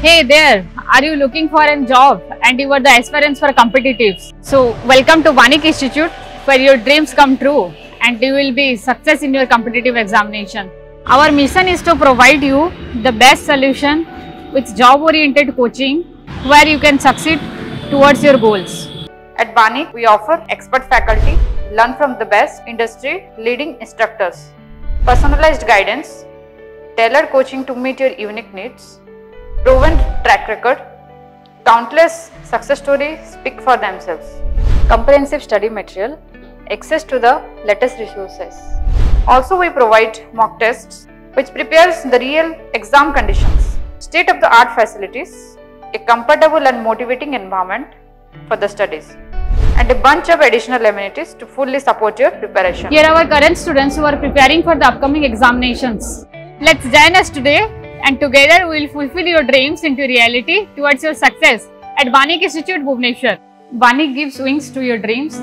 Hey there, are you looking for a job and you are the aspirants for competitives? So, welcome to Vanik Institute where your dreams come true and you will be success in your competitive examination. Our mission is to provide you the best solution with job oriented coaching where you can succeed towards your goals. At Vanik, we offer expert faculty, learn from the best industry leading instructors, personalized guidance, tailored coaching to meet your unique needs, proven track record, countless success stories speak for themselves, comprehensive study material, access to the latest resources. Also, we provide mock tests which prepares the real exam conditions, state of the art facilities, a comfortable and motivating environment for the studies and a bunch of additional amenities to fully support your preparation. Here are our current students who are preparing for the upcoming examinations. Let's join us today and together we will fulfill your dreams into reality towards your success at Vanik Institute Bhubaneswar. Vanik gives wings to your dreams.